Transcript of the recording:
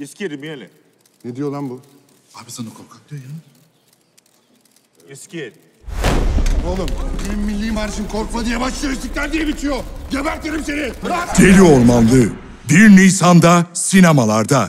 You scared? Ne diyor lan bu? Abi sana korkak diyor ya. You? Oğlum benim milli marşım korkma diye başlıyor istiklal diye bitiyor. Gebertirim seni. Bırak. Deli Ormanlı 1 Nisan'da sinemalarda.